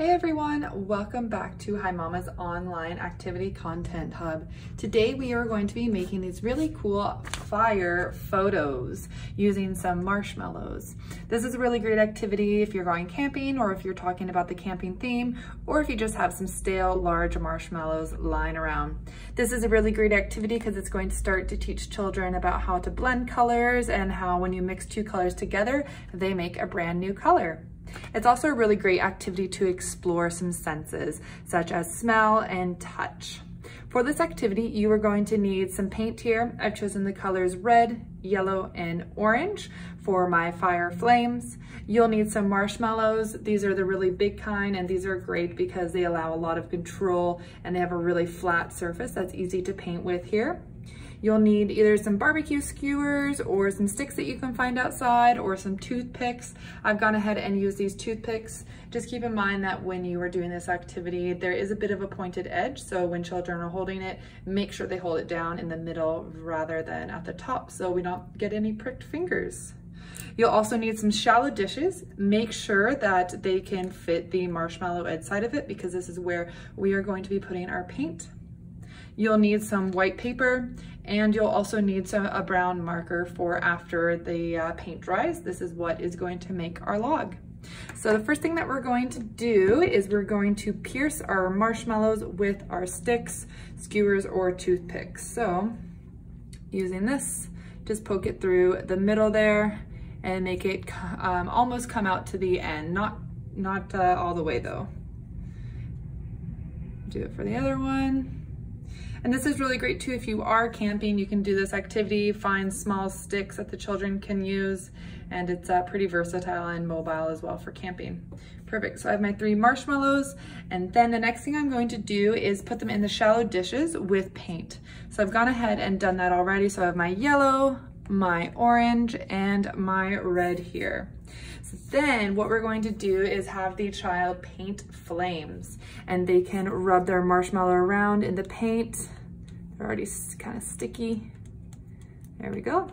Hey everyone, welcome back to HiMama's online activity content hub. Today we are going to be making these really cool fire photos using some marshmallows. This is a really great activity if you're going camping or if you're talking about the camping theme or if you just have some stale large marshmallows lying around. This is a really great activity because it's going to start to teach children about how to blend colors and how when you mix two colors together, they make a brand new color. It's also a really great activity to explore some senses, such as smell and touch. For this activity, you are going to need some paint here. I've chosen the colors red, yellow, and orange for my fire flames. You'll need some marshmallows. These are the really big kind, and these are great because they allow a lot of control and they have a really flat surface that's easy to paint with here. You'll need either some barbecue skewers or some sticks that you can find outside or some toothpicks. I've gone ahead and used these toothpicks. Just keep in mind that when you are doing this activity, there is a bit of a pointed edge. So when children are holding it, make sure they hold it down in the middle rather than at the top so we don't get any pricked fingers. You'll also need some shallow dishes. Make sure that they can fit the marshmallow inside of it because this is where we are going to be putting our paint. You'll need some white paper and you'll also need some, a brown marker for after the uh, paint dries. This is what is going to make our log. So the first thing that we're going to do is we're going to pierce our marshmallows with our sticks, skewers, or toothpicks. So using this, just poke it through the middle there and make it um, almost come out to the end, not, not uh, all the way though. Do it for the other one. And this is really great too if you are camping, you can do this activity, find small sticks that the children can use, and it's uh, pretty versatile and mobile as well for camping. Perfect, so I have my three marshmallows, and then the next thing I'm going to do is put them in the shallow dishes with paint. So I've gone ahead and done that already, so I have my yellow, my orange, and my red here. So then what we're going to do is have the child paint flames and they can rub their marshmallow around in the paint. They're already kind of sticky. There we go.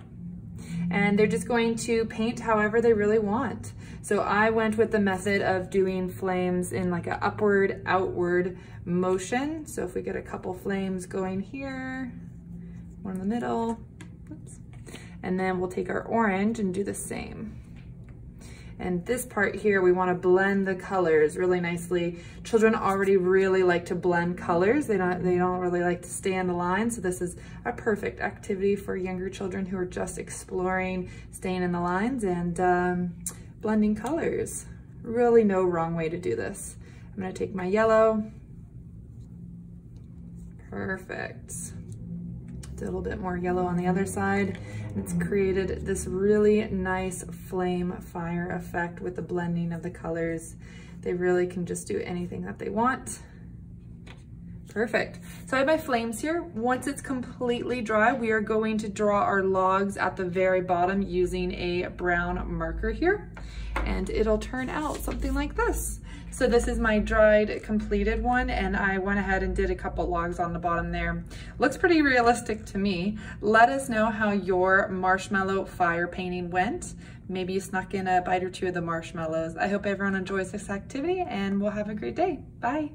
And they're just going to paint however they really want. So I went with the method of doing flames in like an upward, outward motion. So if we get a couple flames going here, one in the middle, oops. And then we'll take our orange and do the same. And this part here, we wanna blend the colors really nicely. Children already really like to blend colors. They don't, they don't really like to stay in the line. So this is a perfect activity for younger children who are just exploring staying in the lines and um, blending colors. Really no wrong way to do this. I'm gonna take my yellow. Perfect. A little bit more yellow on the other side. It's created this really nice flame fire effect with the blending of the colors. They really can just do anything that they want. Perfect. So I have my flames here. Once it's completely dry, we are going to draw our logs at the very bottom using a brown marker here. And it'll turn out something like this. So this is my dried completed one and I went ahead and did a couple logs on the bottom there. Looks pretty realistic to me. Let us know how your marshmallow fire painting went. Maybe you snuck in a bite or two of the marshmallows. I hope everyone enjoys this activity and we'll have a great day. Bye.